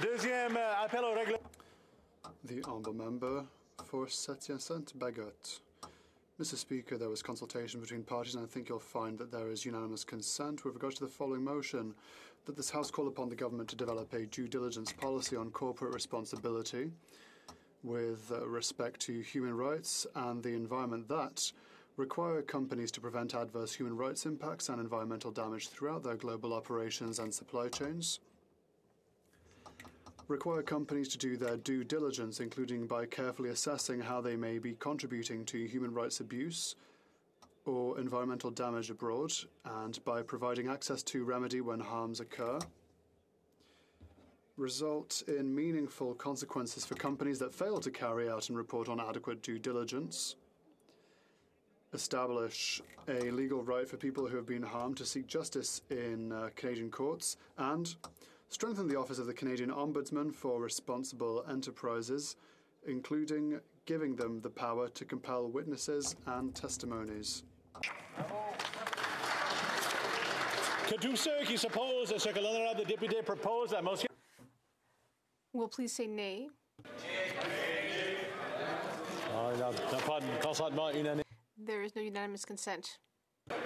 Deuxième appel au règlement. The honourable member for Setien Bagot. Mr. Speaker, there was consultation between parties, and I think you'll find that there is unanimous consent with regard to the following motion that this House call upon the government to develop a due diligence policy on corporate responsibility with uh, respect to human rights and the environment that require companies to prevent adverse human rights impacts and environmental damage throughout their global operations and supply chains require companies to do their due diligence, including by carefully assessing how they may be contributing to human rights abuse or environmental damage abroad, and by providing access to remedy when harms occur. Result in meaningful consequences for companies that fail to carry out and report on adequate due diligence. Establish a legal right for people who have been harmed to seek justice in uh, Canadian courts, and strengthen the Office of the Canadian Ombudsman for Responsible Enterprises, including giving them the power to compel witnesses and testimonies. Que tous ceux qui s'opposent à ce que l'honorable député propose la motion. Will please say nay. Il n'y a pas de consentement unanime. There is no unanimous consent.